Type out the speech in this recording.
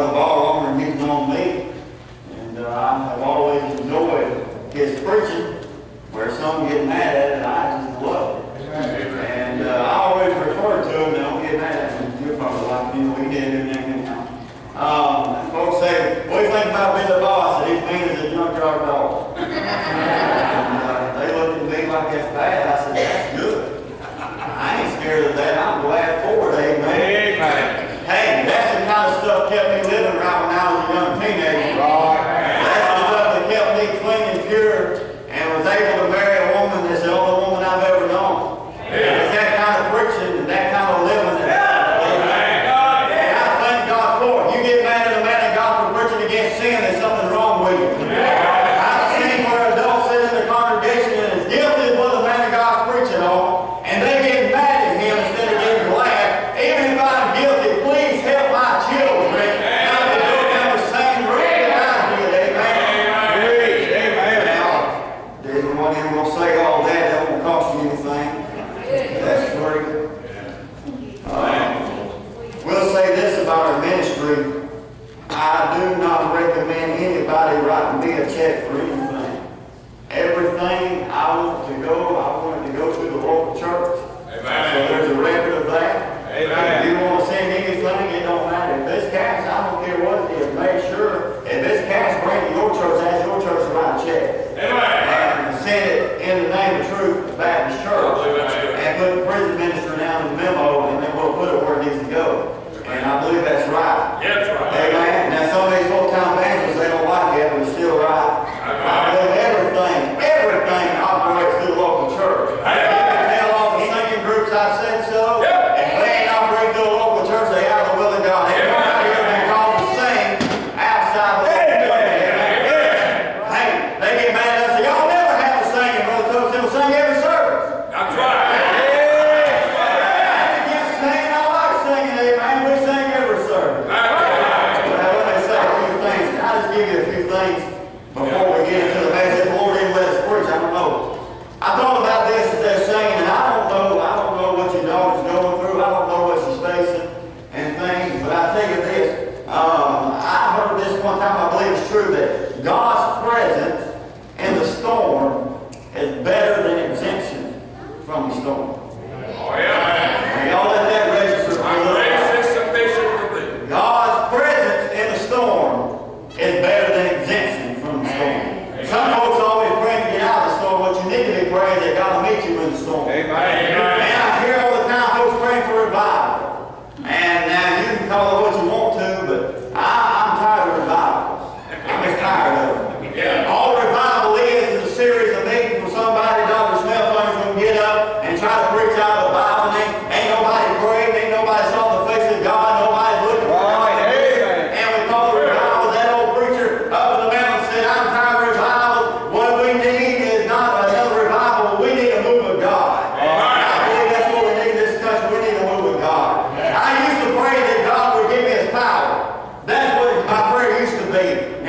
on the ball. a check for anything. Everything I wanted to go, I wanted to go to the local church. Amen. So there's a record of that. Amen. If you want to send anything, it don't matter. If this cash, I don't care what it is, make sure. If this cash bring to your church, ask your church to write a check. Amen. And send it in the name of truth to Baptist Church. Amen. And put the prison minister down in the memo, and then we'll put it where it needs to go. Amen. And I believe that's corazón baby.